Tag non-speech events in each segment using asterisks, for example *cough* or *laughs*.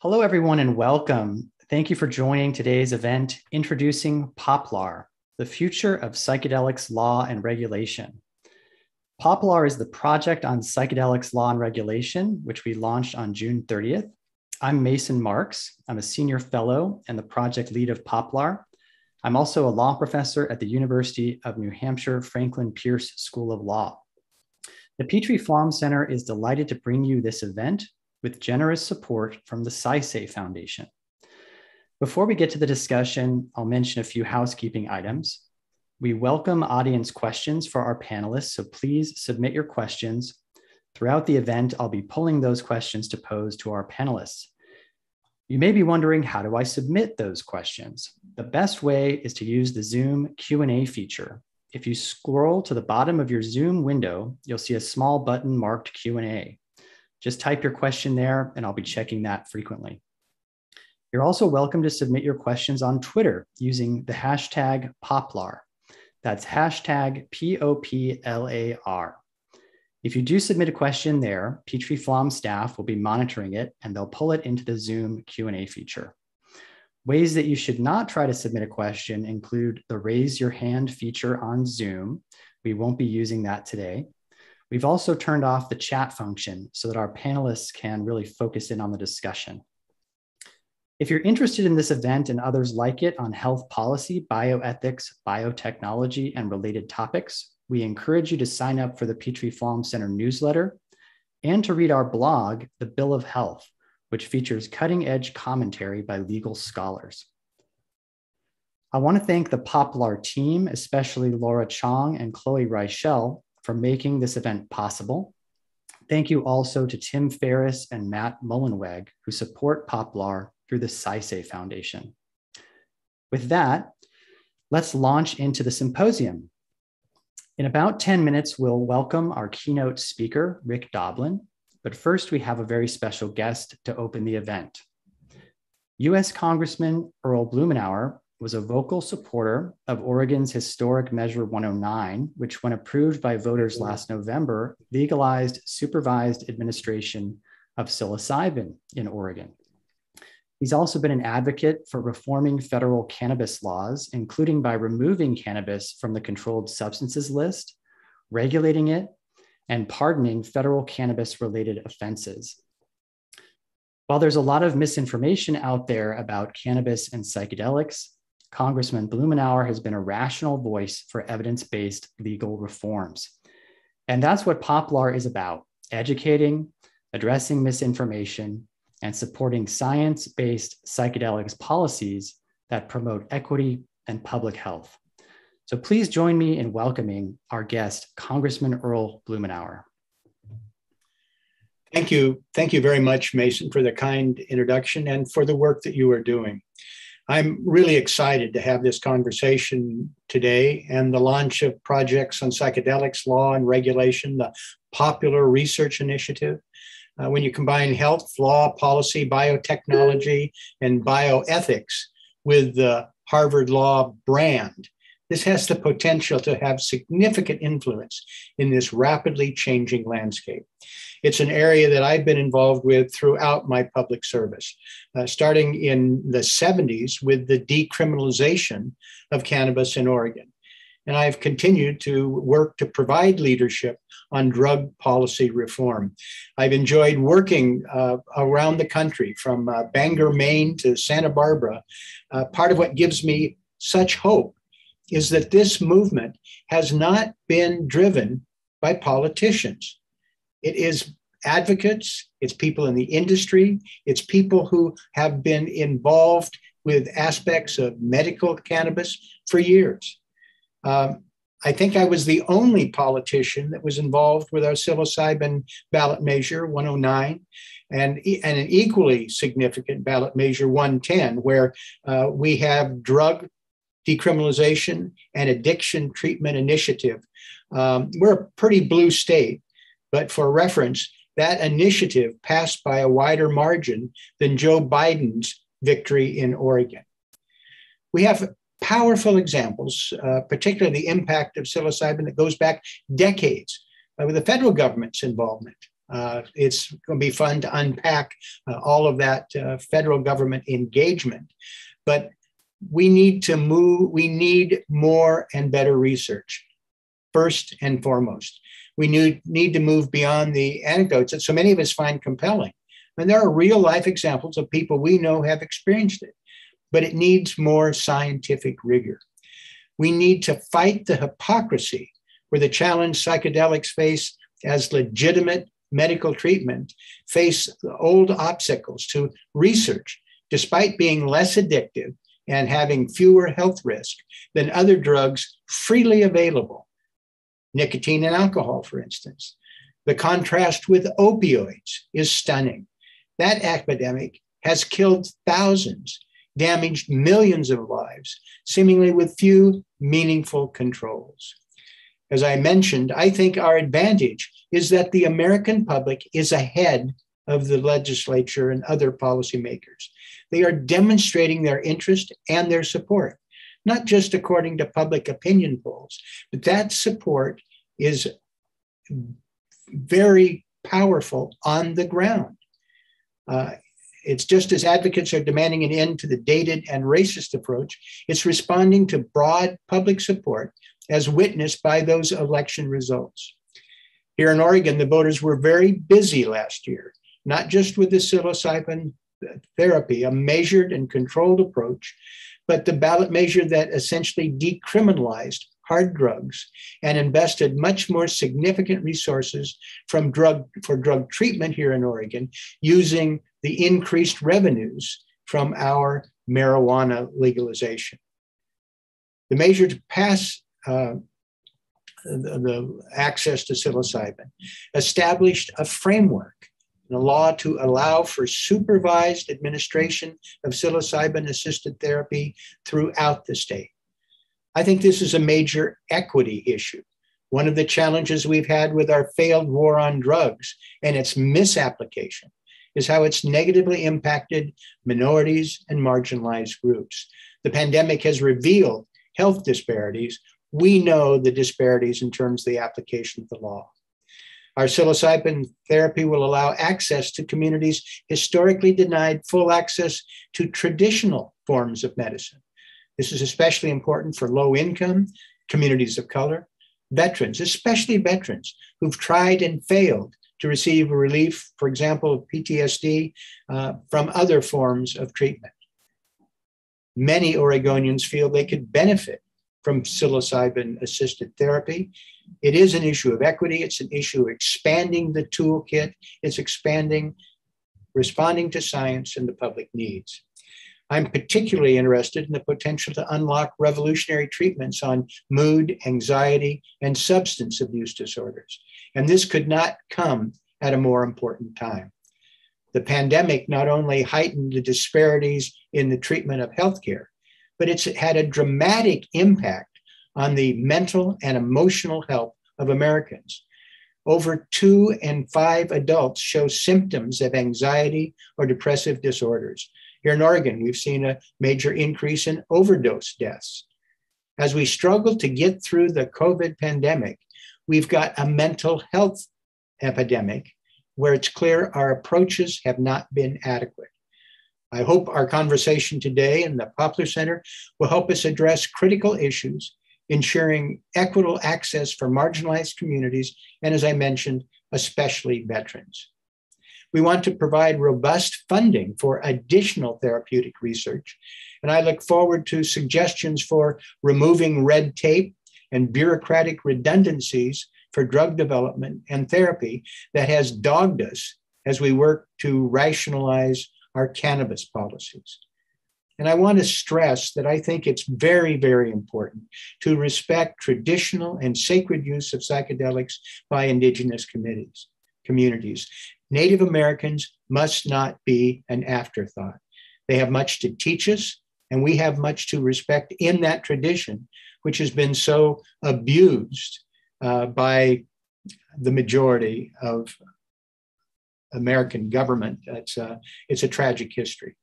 Hello, everyone, and welcome. Thank you for joining today's event introducing Poplar, the future of psychedelics law and regulation. Poplar is the project on psychedelics law and regulation, which we launched on June 30th. I'm Mason Marks. I'm a senior fellow and the project lead of Poplar. I'm also a law professor at the University of New Hampshire Franklin Pierce School of Law. The Petrie Flom Center is delighted to bring you this event with generous support from the Saisei Foundation. Before we get to the discussion, I'll mention a few housekeeping items. We welcome audience questions for our panelists, so please submit your questions. Throughout the event, I'll be pulling those questions to pose to our panelists. You may be wondering, how do I submit those questions? The best way is to use the Zoom Q&A feature. If you scroll to the bottom of your Zoom window, you'll see a small button marked Q&A. Just type your question there and I'll be checking that frequently. You're also welcome to submit your questions on Twitter using the hashtag Poplar. That's hashtag P O P L A R. If you do submit a question there, Petrie Flom staff will be monitoring it and they'll pull it into the Zoom Q&A feature. Ways that you should not try to submit a question include the raise your hand feature on Zoom. We won't be using that today. We've also turned off the chat function so that our panelists can really focus in on the discussion. If you're interested in this event and others like it on health policy, bioethics, biotechnology, and related topics, we encourage you to sign up for the Petrie Flom Center newsletter and to read our blog, The Bill of Health, which features cutting edge commentary by legal scholars. I want to thank the Poplar team, especially Laura Chong and Chloe Reichel, for making this event possible. Thank you also to Tim Ferriss and Matt Mullenweg, who support Poplar through the Saisei Foundation. With that, let's launch into the symposium. In about 10 minutes, we'll welcome our keynote speaker, Rick Doblin. But first, we have a very special guest to open the event. US Congressman Earl Blumenauer was a vocal supporter of Oregon's historic Measure 109, which, when approved by voters last November, legalized supervised administration of psilocybin in Oregon. He's also been an advocate for reforming federal cannabis laws, including by removing cannabis from the controlled substances list, regulating it, and pardoning federal cannabis related offenses. While there's a lot of misinformation out there about cannabis and psychedelics, Congressman Blumenauer has been a rational voice for evidence based legal reforms. And that's what Poplar is about educating, addressing misinformation, and supporting science based psychedelics policies that promote equity and public health. So please join me in welcoming our guest, Congressman Earl Blumenauer. Thank you. Thank you very much, Mason, for the kind introduction and for the work that you are doing. I'm really excited to have this conversation today and the launch of projects on psychedelics law and regulation, the Poplar Research Initiative. Uh, when you combine health, law, policy, biotechnology, and bioethics with the Harvard Law brand, this has the potential to have significant influence in this rapidly changing landscape. It's an area that I've been involved with throughout my public service, uh, starting in the 70s with the decriminalization of cannabis in Oregon. And I've continued to work to provide leadership on drug policy reform. I've enjoyed working uh, around the country from uh, Bangor, Maine to Santa Barbara. Uh, part of what gives me such hope is that this movement has not been driven by politicians. It is advocates, it's people in the industry, it's people who have been involved with aspects of medical cannabis for years. Um, I think I was the only politician that was involved with our psilocybin ballot measure 109 and, and an equally significant ballot measure 110, where uh, we have drug decriminalization and addiction treatment initiative. Um, we're a pretty blue state, but for reference, that initiative passed by a wider margin than Joe Biden's victory in Oregon. We have powerful examples, uh, particularly the impact of psilocybin that goes back decades uh, with the federal government's involvement. Uh, it's going to be fun to unpack uh, all of that uh, federal government engagement. But we need to move, we need more and better research, first and foremost. We need, need to move beyond the anecdotes that so many of us find compelling. And there are real life examples of people we know have experienced it, but it needs more scientific rigor. We need to fight the hypocrisy where the challenge psychedelics face as legitimate medical treatment face old obstacles to research, despite being less addictive and having fewer health risks than other drugs freely available, nicotine and alcohol, for instance. The contrast with opioids is stunning. That epidemic has killed thousands, damaged millions of lives, seemingly with few meaningful controls. As I mentioned, I think our advantage is that the American public is ahead of the legislature and other policymakers. They are demonstrating their interest and their support, not just according to public opinion polls, but that support is very powerful on the ground. Uh, it's just as advocates are demanding an end to the dated and racist approach, it's responding to broad public support as witnessed by those election results. Here in Oregon, the voters were very busy last year, not just with the psilocybin therapy, a measured and controlled approach, but the ballot measure that essentially decriminalized hard drugs and invested much more significant resources from drug for drug treatment here in Oregon using the increased revenues from our marijuana legalization. The measure to pass uh, the, the, access to psilocybin established a framework and a law to allow for supervised administration of psilocybin assisted therapy throughout the state. I think this is a major equity issue. One of the challenges we've had with our failed war on drugs and its misapplication is how it's negatively impacted minorities and marginalized groups. The pandemic has revealed health disparities. We know the disparities in terms of the application of the law. Our psilocybin therapy will allow access to communities historically denied full access to traditional forms of medicine. This is especially important for low income communities of color, veterans, especially veterans who've tried and failed to receive relief, for example, PTSD, uh, from other forms of treatment. Many Oregonians feel they could benefit from psilocybin assisted therapy. It is an issue of equity, it's an issue of expanding the toolkit, it's expanding, responding to science and the public needs. I'm particularly interested in the potential to unlock revolutionary treatments on mood, anxiety, and substance abuse disorders. And this could not come at a more important time. The pandemic not only heightened the disparities in the treatment of healthcare, but it's had a dramatic impact on the mental and emotional health of Americans. Over two in five adults show symptoms of anxiety or depressive disorders. Here in Oregon, we've seen a major increase in overdose deaths. As we struggle to get through the COVID pandemic, we've got a mental health epidemic where it's clear our approaches have not been adequate. I hope our conversation today in the Poplar Center will help us address critical issues, ensuring equitable access for marginalized communities, and as I mentioned, especially veterans. We want to provide robust funding for additional therapeutic research. And I look forward to suggestions for removing red tape and bureaucratic redundancies for drug development and therapy that has dogged us as we work to rationalize our cannabis policies. And I want to stress that I think it's very, very important to respect traditional and sacred use of psychedelics by Indigenous committees, communities. Native Americans must not be an afterthought. They have much to teach us, and we have much to respect in that tradition, which has been so abused uh, by the majority of American government. It's a, it's a tragic history.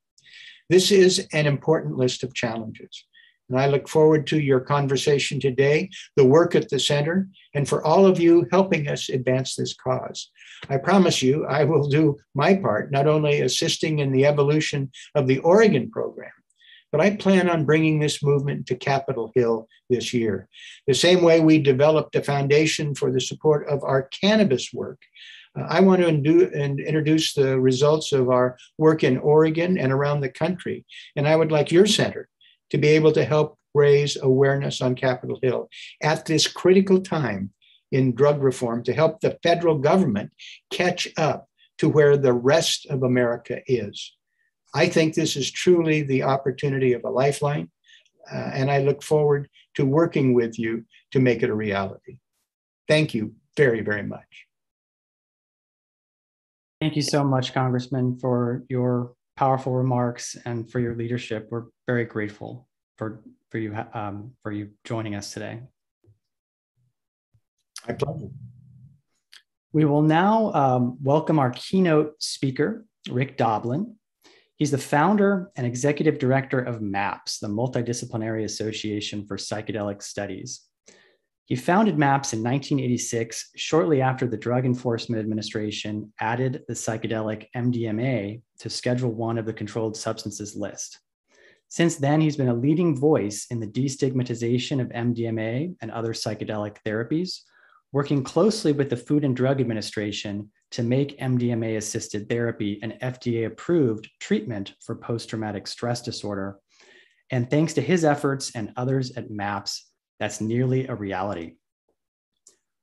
This is an important list of challenges. And I look forward to your conversation today, the work at the center, and for all of you helping us advance this cause. I promise you, I will do my part, not only assisting in the evolution of the Oregon program, but I plan on bringing this movement to Capitol Hill this year. The same way we developed a foundation for the support of our cannabis work. I want to and introduce the results of our work in Oregon and around the country. And I would like your center to be able to help raise awareness on Capitol Hill at this critical time in drug reform to help the federal government catch up to where the rest of America is. I think this is truly the opportunity of a lifeline, uh, and I look forward to working with you to make it a reality. Thank you very, very much. Thank you so much, Congressman, for your powerful remarks and for your leadership. We're very grateful for for you um, for you joining us today. My pleasure. We will now um, welcome our keynote speaker, Rick Doblin. He's the founder and executive director of MAPS, the Multidisciplinary Association for Psychedelic Studies. He founded MAPS in 1986, shortly after the Drug Enforcement Administration added the psychedelic MDMA to Schedule One of the Controlled Substances List. Since then, he's been a leading voice in the destigmatization of MDMA and other psychedelic therapies, working closely with the Food and Drug Administration to make MDMA assisted therapy an FDA approved treatment for post traumatic stress disorder. And thanks to his efforts and others at MAPS, that's nearly a reality.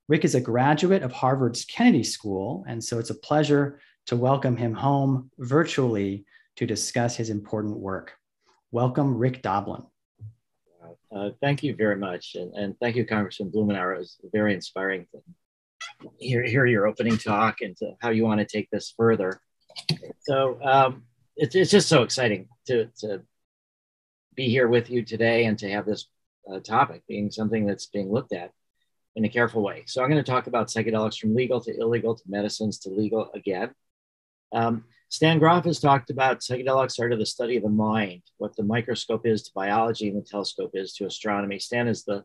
Rick is a graduate of Harvard's Kennedy School, and so it's a pleasure to welcome him home virtually to discuss his important work. Welcome, Rick Doblin. Uh, thank you very much. And, and thank you, Congressman Blumenauer. It was very inspiring to hear, hear your opening talk and how you want to take this further. So um, it's, it's just so exciting to, to be here with you today and to have this uh, topic being something that's being looked at in a careful way. So I'm going to talk about psychedelics from legal to illegal to medicines to legal again. Um, Stan Grof has talked about psychedelics are to the study of the mind, what the microscope is to biology and the telescope is to astronomy. Stan is the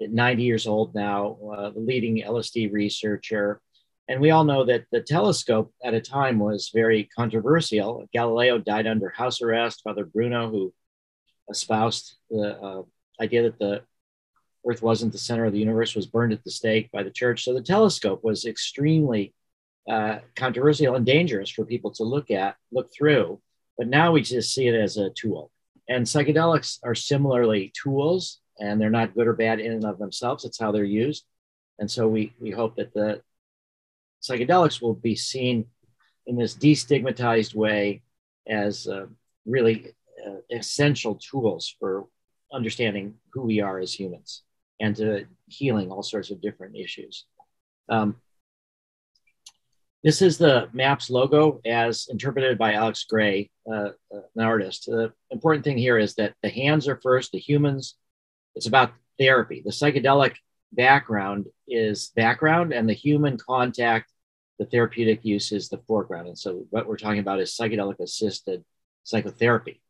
90 years old now, uh, the leading LSD researcher. And we all know that the telescope at a time was very controversial. Galileo died under house arrest. Father Bruno, who espoused the uh, idea that the Earth wasn't the center of the universe, was burned at the stake by the church. So the telescope was extremely uh, controversial and dangerous for people to look at, look through. But now we just see it as a tool. And psychedelics are similarly tools, and they're not good or bad in and of themselves. It's how they're used. And so we, we hope that the psychedelics will be seen in this destigmatized way as uh, really uh, essential tools for understanding who we are as humans and to healing all sorts of different issues. Um, this is the MAPS logo as interpreted by Alex Grey, uh, an artist. The important thing here is that the hands are first, the humans, it's about therapy. The psychedelic background is background, and the human contact, the therapeutic use is the foreground. And so what we're talking about is psychedelic assisted psychotherapy.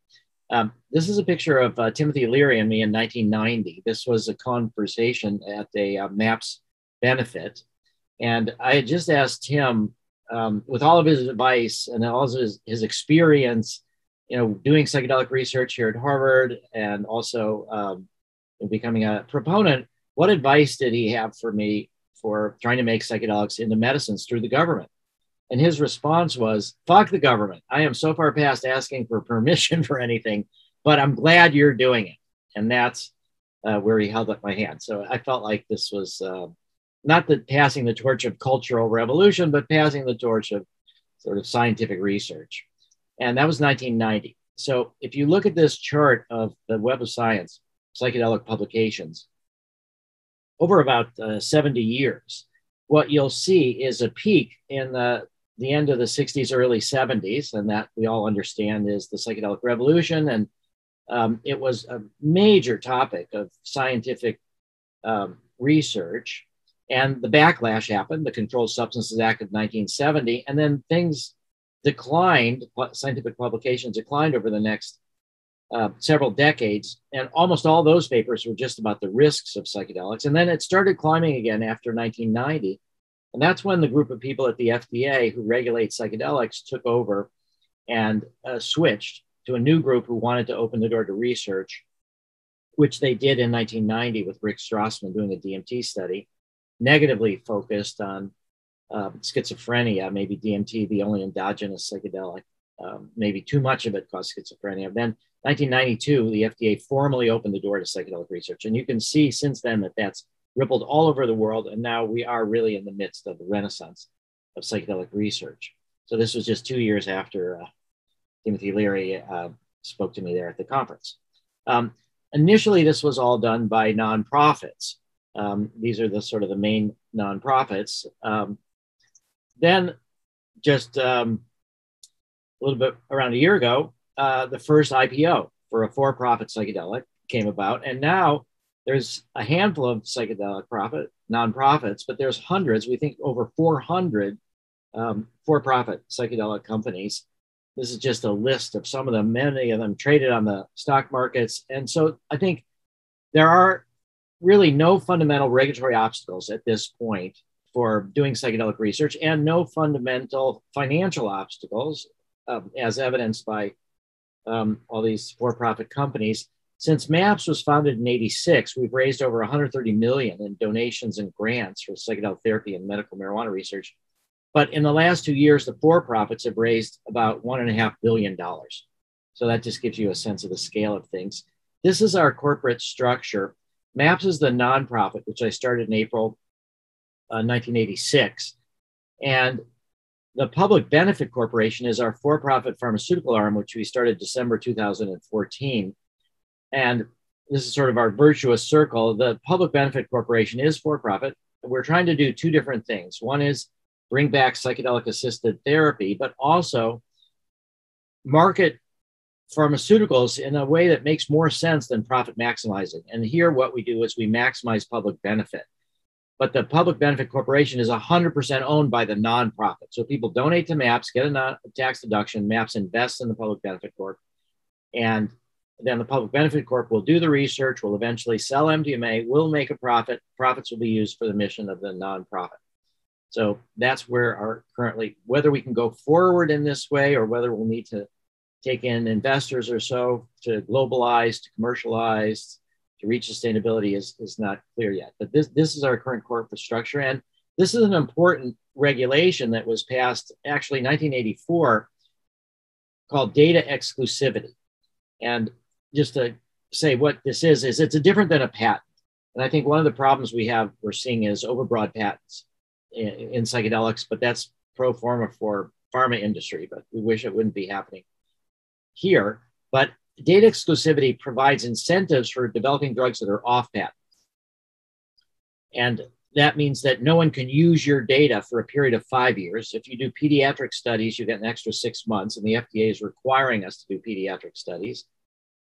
Um, this is a picture of uh, Timothy Leary and me in 1990. This was a conversation at a uh, MAPS benefit. And I had just asked him um, with all of his advice and all of his, his experience, you know, doing psychedelic research here at Harvard and also um, becoming a proponent, what advice did he have for me for trying to make psychedelics into medicines through the government? And his response was, fuck the government. I am so far past asking for permission *laughs* for anything, but I'm glad you're doing it. And that's uh, where he held up my hand. So I felt like this was uh, not the passing the torch of cultural revolution, but passing the torch of sort of scientific research. And that was 1990. So if you look at this chart of the Web of Science, psychedelic publications, over about uh, 70 years, what you'll see is a peak in the, the end of the 60s, early 70s, and that we all understand is the psychedelic revolution. And um, it was a major topic of scientific um, research and the backlash happened, the Controlled Substances Act of 1970, and then things declined, scientific publications declined over the next uh, several decades. And almost all those papers were just about the risks of psychedelics. And then it started climbing again after 1990. And that's when the group of people at the FDA who regulate psychedelics took over and uh, switched to a new group who wanted to open the door to research, which they did in 1990 with Rick Strassman doing a DMT study, negatively focused on um, schizophrenia, maybe DMT, the only endogenous psychedelic. Um, maybe too much of it caused schizophrenia. Then 1992, the FDA formally opened the door to psychedelic research. And you can see since then that that's rippled all over the world. And now we are really in the midst of the renaissance of psychedelic research. So this was just two years after uh, Timothy Leary uh, spoke to me there at the conference. Um, initially, this was all done by nonprofits. Um, these are the sort of the main nonprofits. Um, then, just um, a little bit around a year ago, uh, the first IPO for a for-profit psychedelic came about, and now there's a handful of psychedelic profit nonprofits, but there's hundreds. We think over 400 um, for-profit psychedelic companies. This is just a list of some of them. Many of them traded on the stock markets, and so I think there are really no fundamental regulatory obstacles at this point for doing psychedelic research, and no fundamental financial obstacles, um, as evidenced by um, all these for-profit companies. Since MAPS was founded in 86, we've raised over 130 million in donations and grants for psychedelic therapy and medical marijuana research. But in the last two years, the for-profits have raised about one and a half billion dollars. So that just gives you a sense of the scale of things. This is our corporate structure. MAPS is the nonprofit, which I started in April uh, 1986. And the Public Benefit Corporation is our for profit pharmaceutical arm, which we started December 2014. And this is sort of our virtuous circle. The Public Benefit Corporation is for profit. We're trying to do two different things. One is bring back psychedelic assisted therapy, but also market pharmaceuticals in a way that makes more sense than profit maximizing. And here, what we do is we maximize public benefit but the public benefit corporation is 100% owned by the nonprofit. So people donate to MAPS, get a tax deduction. MAPS invests in the public benefit corp, and then the public benefit corp will do the research, will eventually sell MDMA, will make a profit. Profits will be used for the mission of the nonprofit. So that's where our currently, whether we can go forward in this way or whether we'll need to take in investors or so to globalize, to commercialize, to reach sustainability is, is not clear yet. But this, this is our current corporate structure. And this is an important regulation that was passed actually 1984 called data exclusivity. And just to say what this is, is it's a different than a patent. And I think one of the problems we have, we're seeing is overbroad patents in, in psychedelics, but that's pro forma for pharma industry, but we wish it wouldn't be happening here. But data exclusivity provides incentives for developing drugs that are off patent. And that means that no one can use your data for a period of five years. If you do pediatric studies, you get an extra six months, and the FDA is requiring us to do pediatric studies.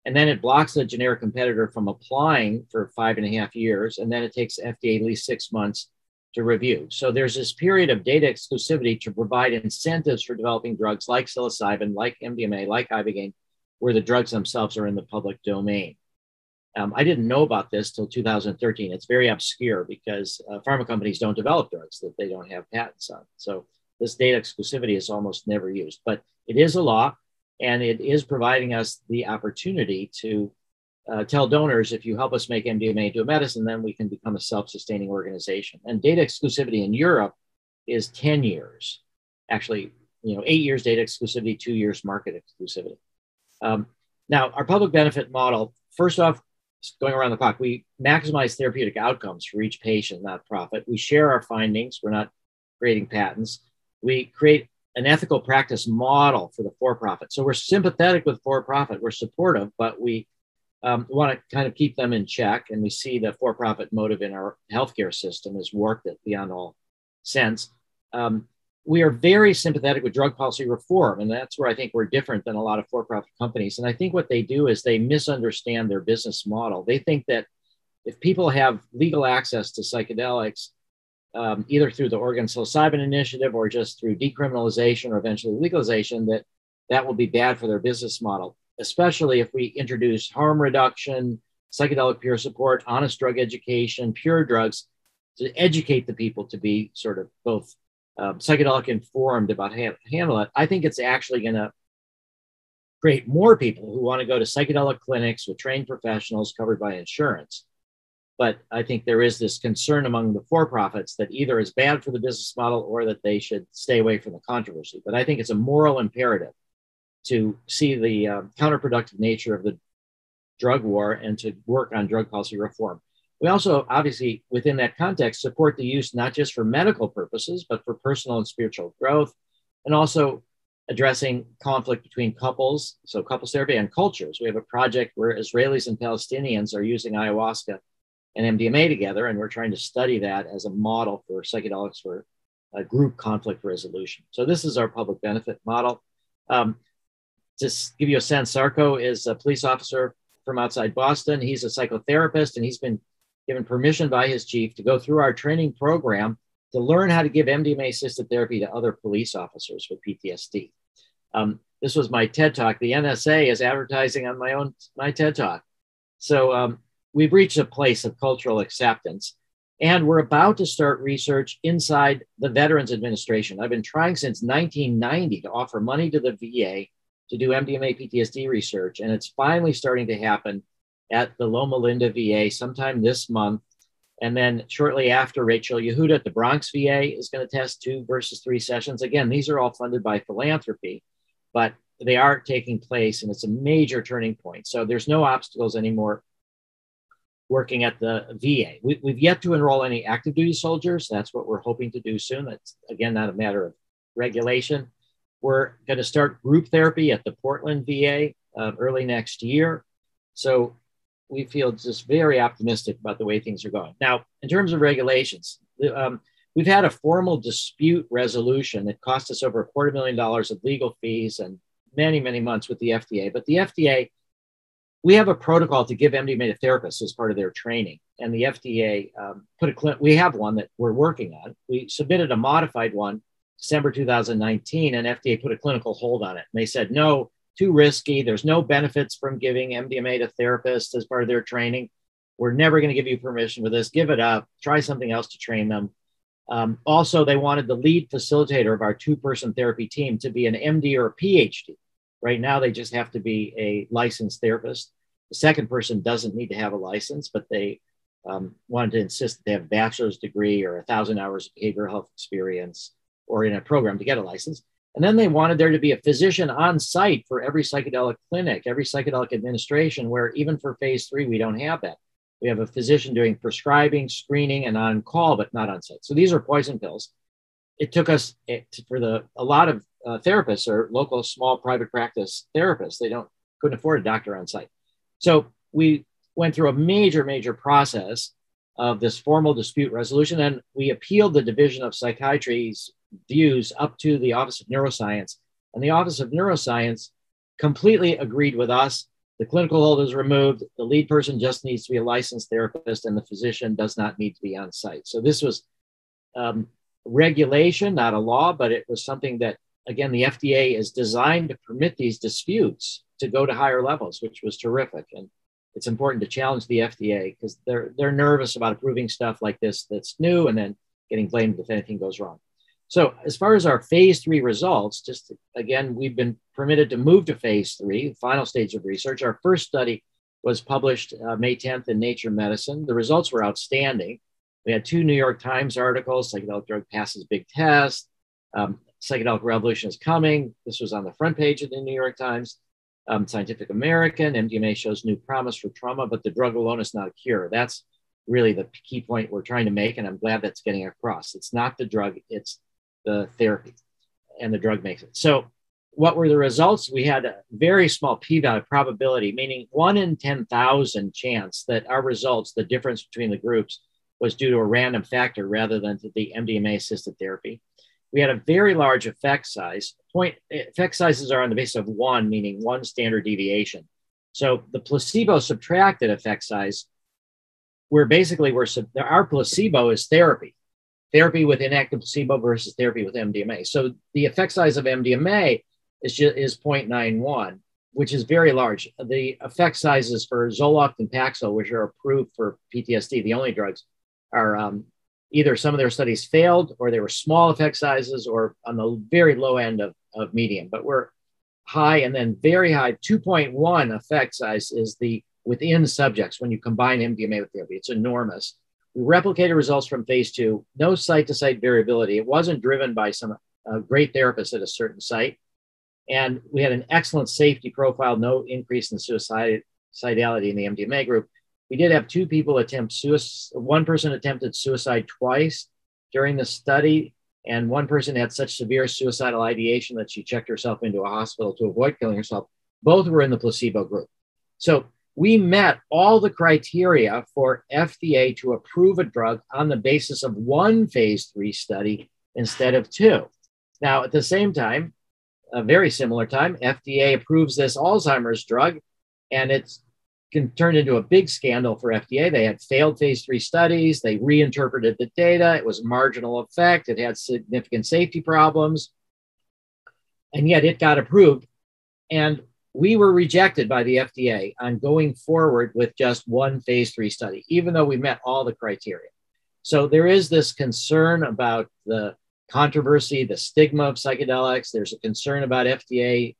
And then it blocks the generic competitor from applying for five and a half years. And then it takes FDA at least six months to review. So there's this period of data exclusivity to provide incentives for developing drugs like psilocybin, like MDMA, like Ibogaine, where the drugs themselves are in the public domain. Um, I didn't know about this till 2013. It's very obscure because uh, pharma companies don't develop drugs that they don't have patents on. So this data exclusivity is almost never used, but it is a law and it is providing us the opportunity to uh, tell donors if you help us make MDMA into a medicine, then we can become a self sustaining organization. And data exclusivity in Europe is 10 years. Actually, you know, eight years data exclusivity, two years market exclusivity. Um, now, our public benefit model, first off, going around the clock, we maximize therapeutic outcomes for each patient, not profit. We share our findings. We're not creating patents. We create an ethical practice model for the for profit. So we're sympathetic with for profit, we're supportive, but we um, want to kind of keep them in check. And we see the for profit motive in our healthcare system is warped it beyond all sense. Um, we are very sympathetic with drug policy reform. And that's where I think we're different than a lot of for profit companies. And I think what they do is they misunderstand their business model. They think that if people have legal access to psychedelics, um, either through the Oregon Psilocybin Initiative or just through decriminalization or eventually legalization, that that will be bad for their business model. especially if we introduce harm reduction, psychedelic peer support, honest drug education, pure drugs, to educate the people to be sort of both um, psychedelic informed about how to handle it. I think it's actually going to create more people who want to go to psychedelic clinics with trained professionals covered by insurance. But I think there is this concern among the for profits that either is bad for the business model or that they should stay away from the controversy. But I think it's a moral imperative to see the uh, counterproductive nature of the drug war and to work on drug policy reform. We also, obviously, within that context, support the use not just for medical purposes, but for personal and spiritual growth, and also addressing conflict between couples, so couples therapy and cultures. We have a project where Israelis and Palestinians are using ayahuasca and MDMA together, and we're trying to study that as a model for psychedelics for group conflict resolution. So this is our public benefit model. Um, just give you a sense, Sarko is a police officer from outside Boston. He's a psychotherapist, and he's been given permission by his chief to go through our training program to learn how to give MDMA assisted therapy to other police officers with PTSD. Um, this was my TED talk. The NSA is advertising on my own my TED talk. So um, we've reached a place of cultural acceptance, and we're about to start research inside the Veterans Administration. I've been trying since 1990 to offer money to the VA to do MDMA PTSD research, and it's finally starting to happen at the Loma Linda VA sometime this month. And then shortly after, Rachel Yehuda at the Bronx VA is going to test two versus three sessions. Again, these are all funded by philanthropy, but they are taking place and it's a major turning point. So there's no obstacles anymore working at the VA. We, have yet to enroll any active duty soldiers. That's what we're hoping to do soon. That's, again, not a matter of regulation. We're going to start group therapy at the Portland VA uh, early next year. So we feel just very optimistic about the way things are going. Now, in terms of regulations, um, we've had a formal dispute resolution that cost us over a quarter million dollars of legal fees and many, many months with the FDA. But the FDA, we have a protocol to give MDMA to therapists as part of their training. And the FDA um, put a, we have one that we're working on. We submitted a modified one December 2019, and FDA put a clinical hold on it. And they said, no, too risky. There's no benefits from giving MDMA to therapists as part of their training. We're never going to give you permission for this. Give it up. Try something else to train them. Um, also, they wanted the lead facilitator of our two person therapy team to be an MD or a PhD. Right now, they just have to be a licensed therapist. The second person doesn't need to have a license, but they um, wanted to insist that they have a bachelor's degree or a thousand hours of behavioral health experience or in a program to get a license. And then they wanted there to be a physician on site for every psychedelic clinic, every psychedelic administration, where even for phase three, we don't have that. We have a physician doing prescribing, screening, and on call, but not on site. So these are poison pills. It took us it, for the a lot of uh, therapists or local small private practice therapists. They don't couldn't afford a doctor on site. So we went through a major, major process of this formal dispute resolution, and we appealed the Division of Psychiatry's views up to the Office of Neuroscience. And the Office of Neuroscience completely agreed with us. The clinical hold is removed. The lead person just needs to be a licensed therapist, and the physician does not need to be on site. So this was um, regulation, not a law, but it was something that, again, the FDA is designed to permit these disputes to go to higher levels, which was terrific. And it's important to challenge the FDA because they're they're nervous about approving stuff like this that's new and then getting blamed if anything goes wrong. So, as far as our phase three results, just again, we've been permitted to move to phase three, final stage of research. Our first study was published uh, May 10th in Nature Medicine. The results were outstanding. We had two New York Times articles psychedelic drug passes big test, um, psychedelic revolution is coming. This was on the front page of the New York Times. Um, Scientific American, MDMA shows new promise for trauma, but the drug alone is not a cure. That's really the key point we're trying to make, and I'm glad that's getting across. It's not the drug, it's the therapy and the drug makes it. So, what were the results? We had a very small p value probability, meaning one in 10,000 chance that our results, the difference between the groups, was due to a random factor rather than to the MDMA assisted therapy. We had a very large effect size. Point effect sizes are on the basis of one, meaning one standard deviation. So the placebo subtracted effect size, where basically we're our placebo is therapy therapy with inactive placebo versus therapy with MDMA. So the effect size of MDMA is just is 0.91. which is very large. The effect sizes for Zoloft and Paxil, which are approved for PTSD, the only drugs, are um, either some of their studies failed or they were small effect sizes or on the very low end of, of medium. But we're high and then very high. 2.1 effect size is the within subjects when you combine MDMA with therapy. It's enormous. We replicated results from phase two, no site to site variability. It wasn't driven by some uh, great therapist at a certain site. And we had an excellent safety profile, no increase in suicidality in the MDMA group. We did have two people attempt suicide. One person attempted suicide twice during the study, and one person had such severe suicidal ideation that she checked herself into a hospital to avoid killing herself. Both were in the placebo group. So we met all the criteria for FDA to approve a drug on the basis of one phase three study instead of two. Now, at the same time, a very similar time, FDA approves this Alzheimer's drug, and it's can turn into a big scandal for FDA. They had failed phase three studies. They reinterpreted the data. It was marginal effect. It had significant safety problems. And yet it got approved. And we were rejected by the FDA on going forward with just one phase three study, even though we met all the criteria. So there is this concern about the controversy, the stigma of psychedelics. There's a concern about FDA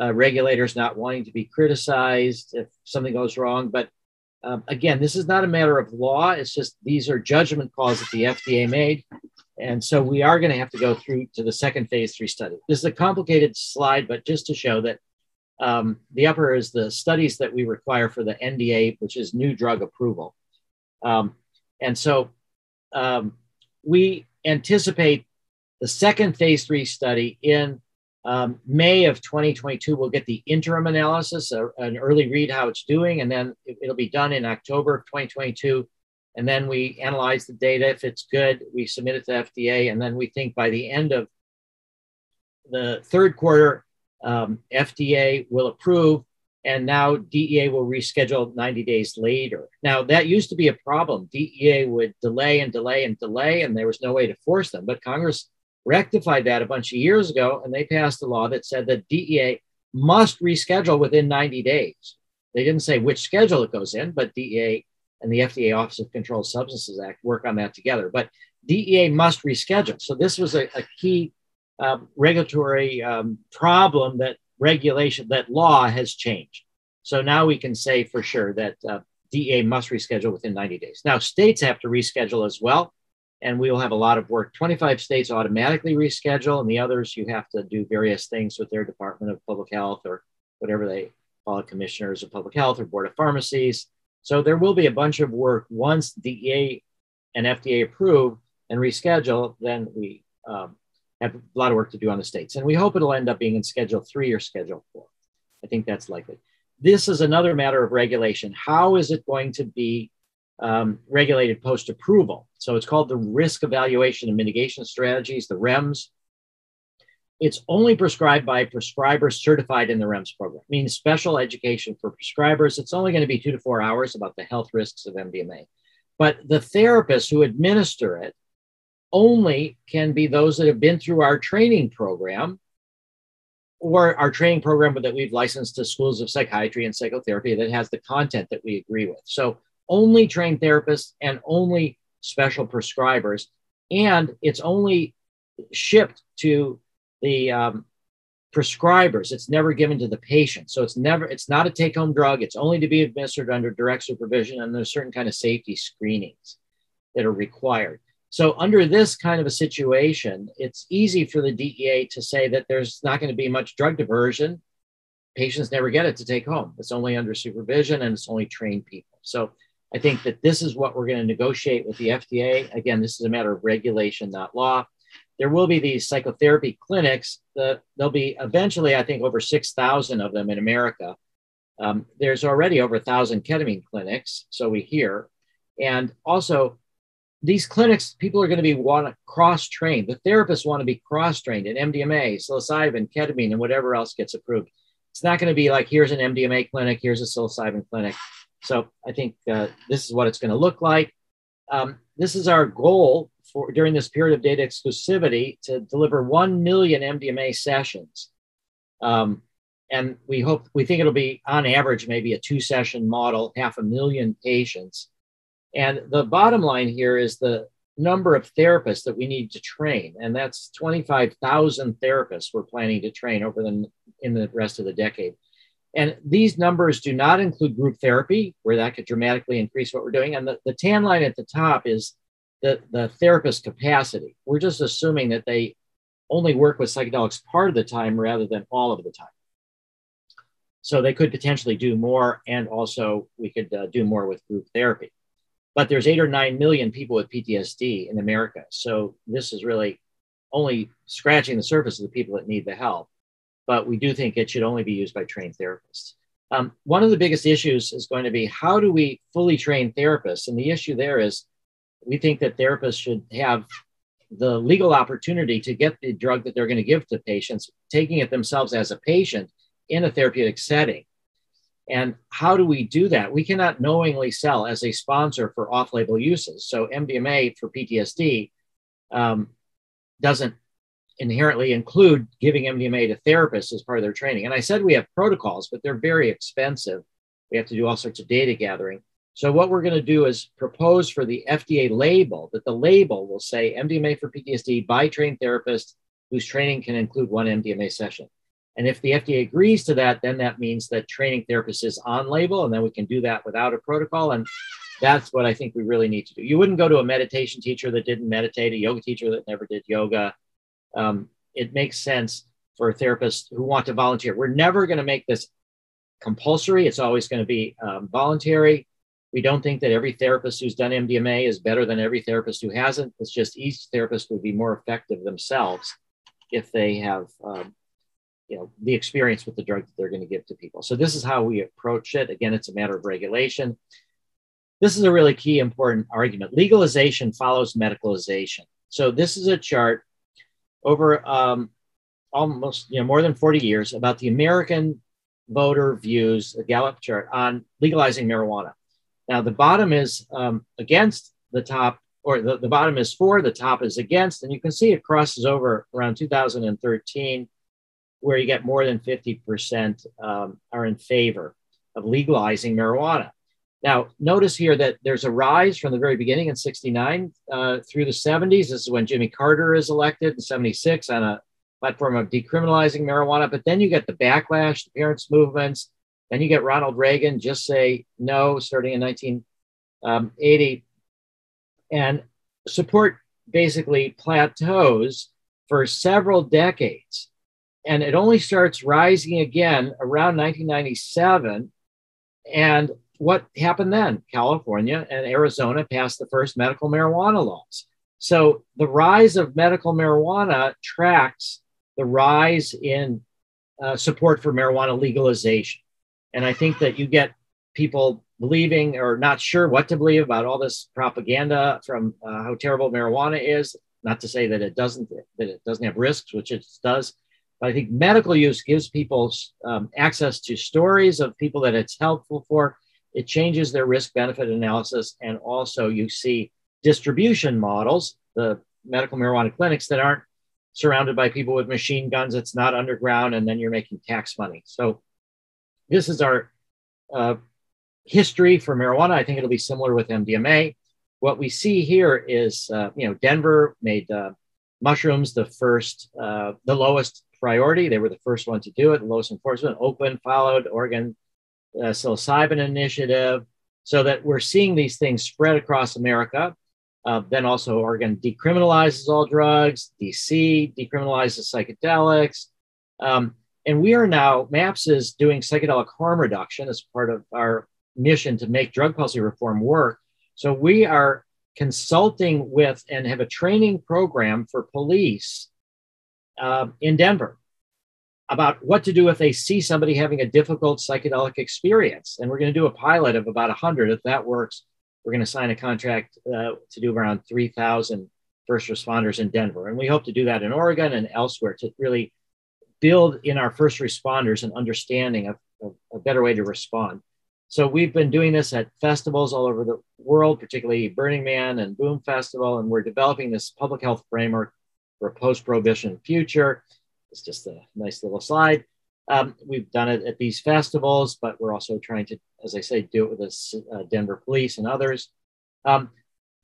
uh, regulators not wanting to be criticized if something goes wrong. But um, again, this is not a matter of law. It's just these are judgment calls that the FDA made. And so we are going to have to go through to the second phase three study. This is a complicated slide, but just to show that um, the upper is the studies that we require for the NDA, which is new drug approval. Um, and so um, we anticipate the second phase three study in um, May of 2022, we'll get the interim analysis, uh, an early read how it's doing, and then it, it'll be done in October of 2022. And then we analyze the data. If it's good, we submit it to FDA. And then we think by the end of the third quarter, um, FDA will approve, and now DEA will reschedule 90 days later. Now, that used to be a problem. DEA would delay and delay and delay, and there was no way to force them. But Congress rectified that a bunch of years ago, and they passed a law that said that DEA must reschedule within 90 days. They didn't say which schedule it goes in, but DEA and the FDA Office of Controlled Substances Act work on that together. But DEA must reschedule. So this was a, a key um, regulatory um, problem that regulation, that law has changed. So now we can say for sure that uh, DEA must reschedule within 90 days. Now, states have to reschedule as well and we will have a lot of work. 25 states automatically reschedule, and the others you have to do various things with their Department of Public Health or whatever they call it, commissioners of public health or board of pharmacies. So there will be a bunch of work once DEA and FDA approve and reschedule. Then we um, have a lot of work to do on the states, and we hope it'll end up being in Schedule Three or Schedule Four. I think that's likely. This is another matter of regulation. How is it going to be um, regulated post approval. So it's called the Risk Evaluation and Mitigation Strategies, the REMS. It's only prescribed by prescribers certified in the REMS program, means special education for prescribers. It's only going to be two to four hours about the health risks of MDMA. But the therapists who administer it only can be those that have been through our training program or our training program that we've licensed to schools of psychiatry and psychotherapy that has the content that we agree with. So only trained therapists and only special prescribers. And it's only shipped to the um, prescribers. It's never given to the patient. So it's never, it's not a take home drug. It's only to be administered under direct supervision. And there's certain kind of safety screenings that are required. So under this kind of a situation, it's easy for the DEA to say that there's not going to be much drug diversion. Patients never get it to take home. It's only under supervision and it's only trained people. So I think that this is what we're going to negotiate with the FDA. Again, this is a matter of regulation, not law. There will be these psychotherapy clinics. The, there'll be eventually, I think, over 6,000 of them in America. Um, there's already over 1,000 ketamine clinics, so we hear. And also, these clinics, people are going to be want to cross trained. The therapists want to be cross trained in MDMA, psilocybin, ketamine, and whatever else gets approved. It's not going to be like here's an MDMA clinic, here's a psilocybin clinic. So I think uh, this is what it's going to look like. Um, this is our goal for during this period of data exclusivity to deliver 1 million MDMA sessions. Um, and we hope we think it'll be on average maybe a two session model, half a million patients. And the bottom line here is the number of therapists that we need to train, and that's 25,000 therapists we're planning to train over the in the rest of the decade. And these numbers do not include group therapy, where that could dramatically increase what we're doing. And the, the tan line at the top is the, the therapist capacity. We're just assuming that they only work with psychedelics part of the time rather than all of the time. So they could potentially do more, and also we could uh, do more with group therapy. But there's eight or nine million people with PTSD in America. So this is really only scratching the surface of the people that need the help. But we do think it should only be used by trained therapists. Um, one of the biggest issues is going to be how do we fully train therapists? And the issue there is we think that therapists should have the legal opportunity to get the drug that they're going to give to patients, taking it themselves as a patient in a therapeutic setting. And how do we do that? We cannot knowingly sell as a sponsor for off label uses. So, MDMA for PTSD um, doesn't inherently include giving MDMA to therapists as part of their training. And I said we have protocols, but they're very expensive. We have to do all sorts of data gathering. So, what we're going to do is propose for the FDA label that the label will say MDMA for PTSD by trained therapists whose training can include one MDMA session. And if the FDA agrees to that, then that means that training therapists is on label, and then we can do that without a protocol. And that's what I think we really need to do. You wouldn't go to a meditation teacher that didn't meditate, a yoga teacher that never did yoga. Um, it makes sense for therapists who want to volunteer. We're never going to make this compulsory, it's always going to be um, voluntary. We don't think that every therapist who's done MDMA is better than every therapist who hasn't. It's just each therapist would be more effective themselves if they have um, you know the experience with the drug that they're going to give to people so this is how we approach it again it's a matter of regulation this is a really key important argument legalization follows medicalization so this is a chart over um, almost you know more than 40 years about the american voter views a gallup chart on legalizing marijuana now the bottom is um, against the top or the, the bottom is for the top is against and you can see it crosses over around 2013 where you get more than 50% um, are in favor of legalizing marijuana. Now, notice here that there's a rise from the very beginning in 69 uh, through the 70s. This is when Jimmy Carter is elected in 76 on a platform of decriminalizing marijuana. But then you get the backlash, the parents' movements. Then you get Ronald Reagan just say no, starting in 1980. Um, and support basically plateaus for several decades and it only starts rising again around 1997. And what happened then? California and Arizona passed the first medical marijuana laws. So the rise of medical marijuana tracks the rise in uh, support for marijuana legalization. And I think that you get people believing or not sure what to believe about all this propaganda from uh, how terrible marijuana is. Not to say that it doesn't that it doesn't have risks, which it does, but I think medical use gives people um, access to stories of people that it's helpful for. It changes their risk benefit analysis. And also, you see distribution models, the medical marijuana clinics that aren't surrounded by people with machine guns, it's not underground, and then you're making tax money. So, this is our uh, history for marijuana. I think it'll be similar with MDMA. What we see here is, uh, you know, Denver made uh, mushrooms the first, uh, the lowest priority. They were the first one to do it. The lowest enforcement. Oakland followed. Oregon uh, psilocybin initiative. So that we're seeing these things spread across America. Uh, then also Oregon decriminalizes all drugs. DC decriminalizes psychedelics. Um, and we are now, MAPS is doing psychedelic harm reduction as part of our mission to make drug policy reform work. So we are consulting with and have a training program for police uh, in Denver about what to do if they see somebody having a difficult psychedelic experience. And we're going to do a pilot of about 100. If that works, we're going to sign a contract uh, to do around 3,000 first responders in Denver. And we hope to do that in Oregon and elsewhere to really build in our first responders an understanding of, of a better way to respond. So we've been doing this at festivals all over the world, particularly Burning Man and Boom Festival, and we're developing this public health framework for a post-prohibition future. It's just a nice little slide. Um, we've done it at these festivals, but we're also trying to, as I say, do it with the uh, Denver police and others. Um,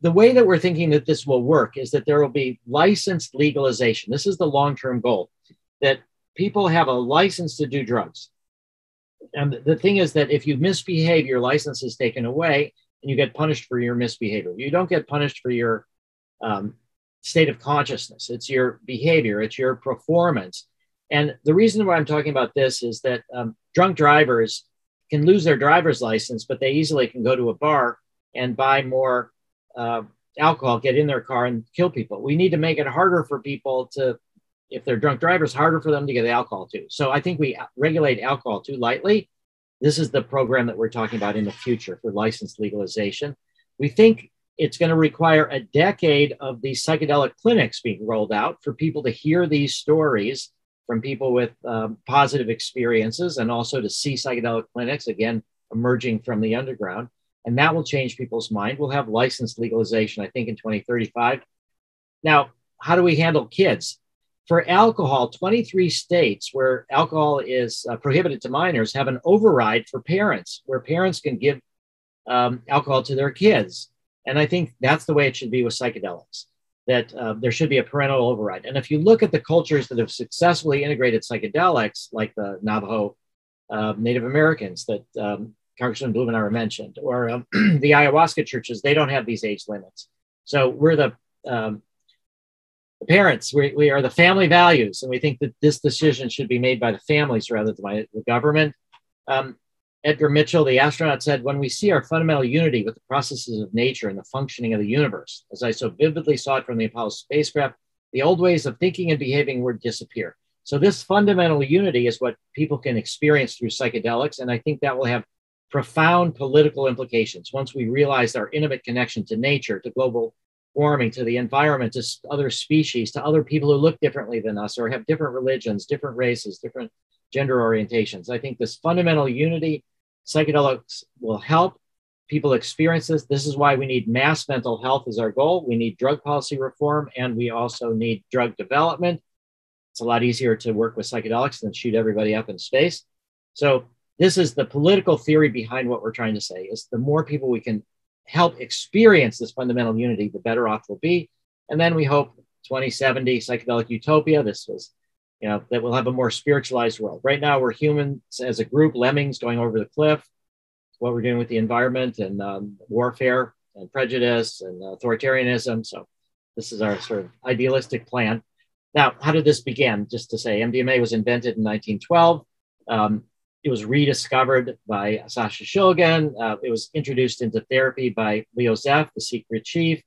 the way that we're thinking that this will work is that there will be licensed legalization. This is the long term goal that people have a license to do drugs. And the thing is that if you misbehave, your license is taken away and you get punished for your misbehavior. You don't get punished for your um, state of consciousness, it's your behavior, it's your performance. And the reason why I'm talking about this is that um, drunk drivers can lose their driver's license, but they easily can go to a bar and buy more uh, alcohol, get in their car and kill people. We need to make it harder for people to, if they're drunk drivers, harder for them to get alcohol too. So I think we regulate alcohol too lightly. This is the program that we're talking about in the future for license legalization. We think it's going to require a decade of these psychedelic clinics being rolled out for people to hear these stories from people with um, positive experiences and also to see psychedelic clinics again emerging from the underground and that will change people's mind. We'll have licensed legalization, I think, in 2035. Now, how do we handle kids? For alcohol, 23 states where alcohol is uh, prohibited to minors have an override for parents, where parents can give um, alcohol to their kids. And I think that's the way it should be with psychedelics, that uh, there should be a parental override. And if you look at the cultures that have successfully integrated psychedelics, like the Navajo uh, Native Americans that um, Congressman Blumenauer mentioned, or um, *clears throat* the ayahuasca churches, they don't have these age limits. So we're the, um, the parents, we, we are the family values, and we think that this decision should be made by the families rather than by the government. Um, Edgar Mitchell, the astronaut, said, When we see our fundamental unity with the processes of nature and the functioning of the universe, as I so vividly saw it from the Apollo spacecraft, the old ways of thinking and behaving would disappear. So, this fundamental unity is what people can experience through psychedelics. And I think that will have profound political implications once we realize our intimate connection to nature, to global warming, to the environment, to other species, to other people who look differently than us or have different religions, different races, different gender orientations. I think this fundamental unity, psychedelics will help people experience this. This is why we need mass mental health as our goal. We need drug policy reform, and we also need drug development. It's a lot easier to work with psychedelics than shoot everybody up in space. So this is the political theory behind what we're trying to say is the more people we can help experience this fundamental unity the better off we'll be and then we hope 2070 psychedelic utopia this was you know that we'll have a more spiritualized world. Right now we're humans as a group lemmings going over the cliff. What we're doing with the environment and um, warfare and prejudice and authoritarianism. So this is our sort of idealistic plan. Now how did this begin? Just to say mdma was invented in 1912 um, it was rediscovered by Sasha Shulgin. Uh, it was introduced into therapy by Leo Zeff, the secret chief.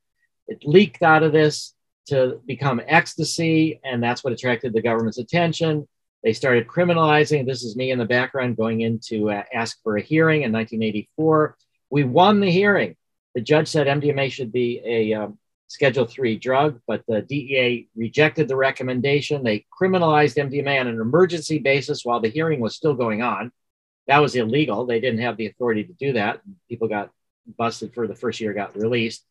It leaked out of this to become ecstasy, and that's what attracted the government's attention. They started criminalizing. This is me in the background going in to uh, ask for a hearing in 1984. We won the hearing. The judge said MDMA should be a um, Schedule 3 drug, but the DEA rejected the recommendation. They criminalized MDMA on an emergency basis while the hearing was still going on. That was illegal. They didn't have the authority to do that. People got busted for the first year, got released.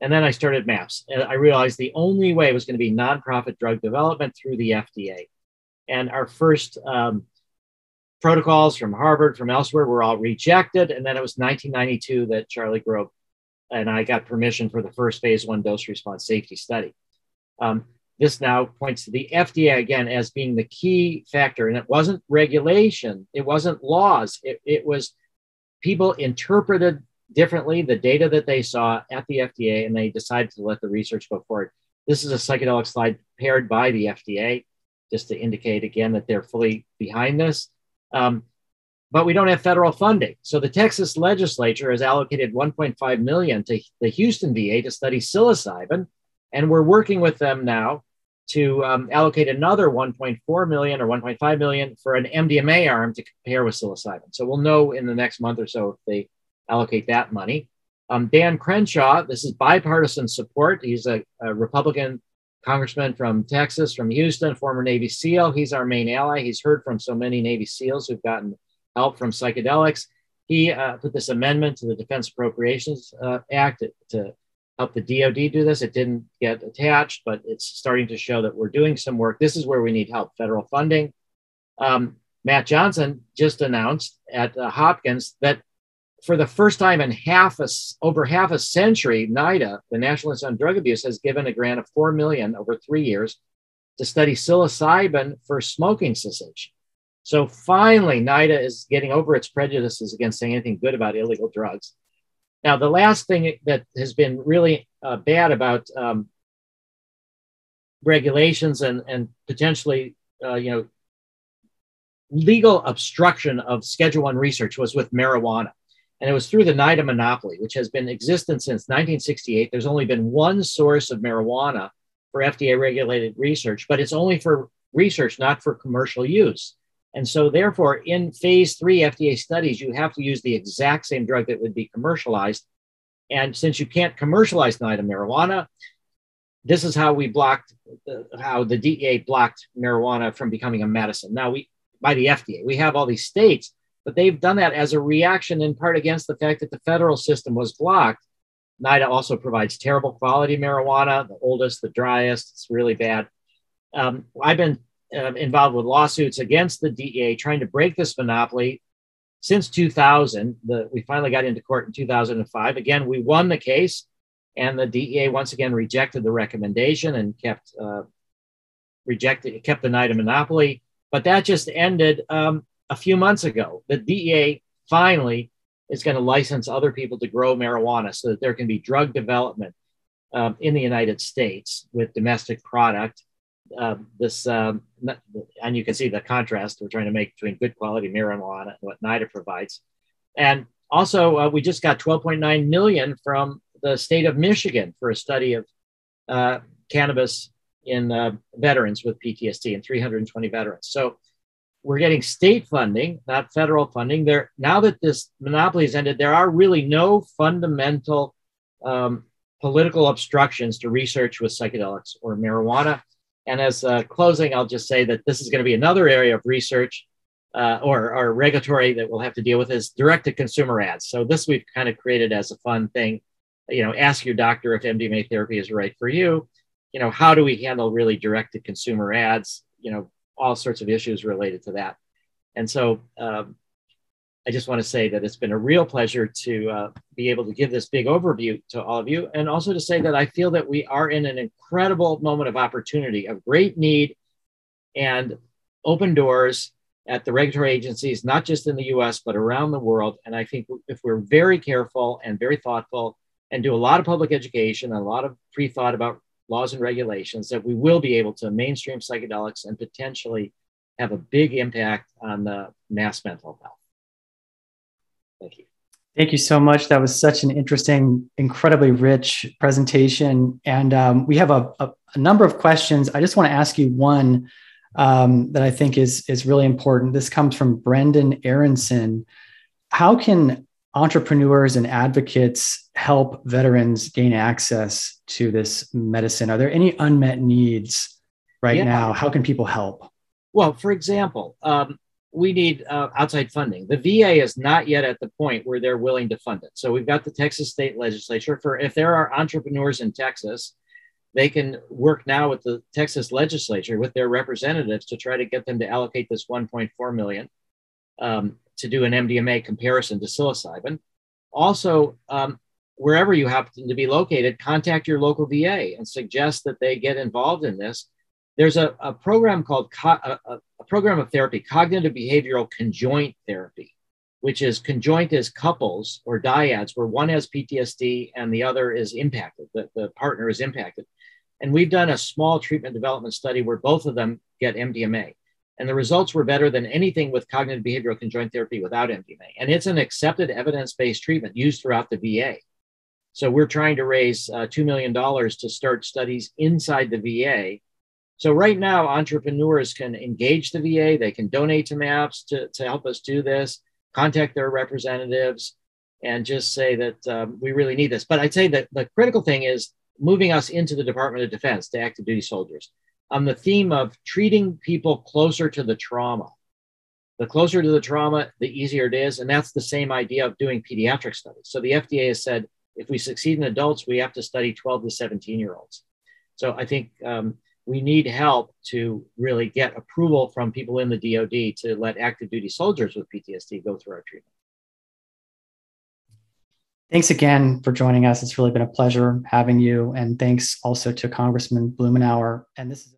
And then I started MAPS. And I realized the only way was going to be nonprofit drug development through the FDA. And our first um, protocols from Harvard, from elsewhere, were all rejected. And then it was 1992 that Charlie Grob and I got permission for the first phase one dose response safety study. Um, this now points to the FDA again as being the key factor. And it wasn't regulation, it wasn't laws, it, it was people interpreted differently the data that they saw at the FDA and they decided to let the research go forward. This is a psychedelic slide paired by the FDA, just to indicate again that they're fully behind this. Um, but we don't have federal funding. So the Texas legislature has allocated 1.5 million to the Houston VA to study psilocybin, and we're working with them now to um, allocate another 1.4 million or 1.5 million for an MDMA arm to compare with psilocybin. So we'll know in the next month or so if they allocate that money. Um, Dan Crenshaw, this is bipartisan support. He's a, a Republican congressman from Texas, from Houston, former Navy SEAL. He's our main ally. He's heard from so many Navy SEALs who've gotten help from psychedelics. He uh, put this amendment to the Defense Appropriations uh, Act to help the DoD do this. It didn't get attached, but it's starting to show that we're doing some work. This is where we need help, federal funding. Um, Matt Johnson just announced at uh, Hopkins that for the first time in half a, over half a century, NIDA, the National Institute on Drug Abuse, has given a grant of four million over three years to study psilocybin for smoking cessation. So finally, NIDA is getting over its prejudices against saying anything good about illegal drugs. Now, the last thing that has been really uh, bad about um, regulations and, and potentially, uh, you know, legal obstruction of Schedule One research was with marijuana. And it was through the NIDA monopoly, which has been existent since 1968. There's only been one source of marijuana for FDA regulated research, but it's only for research, not for commercial use. And so, therefore, in phase three FDA studies, you have to use the exact same drug that would be commercialized. And since you can't commercialize NIDA marijuana, this is how we blocked, how the DEA blocked marijuana from becoming a medicine. Now, we by the FDA, we have all these states, but they've done that as a reaction in part against the fact that the federal system was blocked. NIDA also provides terrible quality marijuana, the oldest, the driest. It's really bad. Um, I've been uh, involved with lawsuits against the DEA trying to break this monopoly since 2000. The, we finally got into court in 2005. Again, we won the case, and the DEA once again rejected the recommendation and kept uh, rejected kept the NIDA monopoly. But that just ended um, a few months ago. The DEA finally is going to license other people to grow marijuana so that there can be drug development um, in the United States with domestic product uh, this, um, and you can see the contrast we're trying to make between good quality marijuana and what NIDA provides. And also, uh, we just got 12.9 million from the state of Michigan for a study of uh, cannabis in uh, veterans with PTSD and 320 veterans. So we're getting state funding, not federal funding. There now that this monopoly has ended, there are really no fundamental um, political obstructions to research with psychedelics or marijuana. And as a closing, I'll just say that this is going to be another area of research uh, or, or regulatory that we'll have to deal with is direct to consumer ads. So this we've kind of created as a fun thing. You know, ask your doctor if MDMA therapy is right for you. You know, how do we handle really direct to consumer ads? You know, all sorts of issues related to that. And so um, I just want to say that it's been a real pleasure to uh, be able to give this big overview to all of you, and also to say that I feel that we are in an incredible moment of opportunity, of great need, and open doors at the regulatory agencies, not just in the US, but around the world. And I think if we're very careful and very thoughtful and do a lot of public education a lot of pre thought about laws and regulations, that we will be able to mainstream psychedelics and potentially have a big impact on the mass mental health. Thank you. Thank you so much. That was such an interesting, incredibly rich presentation. And um, we have a, a, a, number of questions. I just want to ask you one um, that I think is, is really important. This comes from Brendan Aronson. How can entrepreneurs and advocates help veterans gain access to this medicine? Are there any unmet needs right yeah. now? How can people help? Well, for example, um, we need uh, outside funding. The VA is not yet at the point where they're willing to fund it. So we've got the Texas state legislature for if there are entrepreneurs in Texas, they can work now with the Texas legislature with their representatives to try to get them to allocate this 1.4 million um, to do an MDMA comparison to psilocybin. Also, um, wherever you happen to be located, contact your local VA and suggest that they get involved in this. There's a, a program called co- a, a program of therapy, cognitive behavioral conjoint therapy, which is conjoint as couples or dyads, where one has PTSD and the other is impacted, the, the partner is impacted. And we've done a small treatment development study where both of them get MDMA. And the results were better than anything with cognitive behavioral conjoint therapy without MDMA. And it's an accepted evidence based treatment used throughout the VA. So we're trying to raise uh, $2 million to start studies inside the VA so right now, entrepreneurs can engage the VA, they can donate to MAPS to, to help us do this, contact their representatives, and just say that um, we really need this. But I'd say that the critical thing is moving us into the Department of Defense to active duty soldiers on the theme of treating people closer to the trauma. The closer to the trauma, the easier it is. And that's the same idea of doing pediatric studies. So the FDA has said if we succeed in adults, we have to study 12 to 17 year olds. So I think um, we need help to really get approval from people in the DoD to let active duty soldiers with PTSD go through our treatment. Thanks again for joining us. It's really been a pleasure having you. And thanks also to Congressman Blumenauer. And this is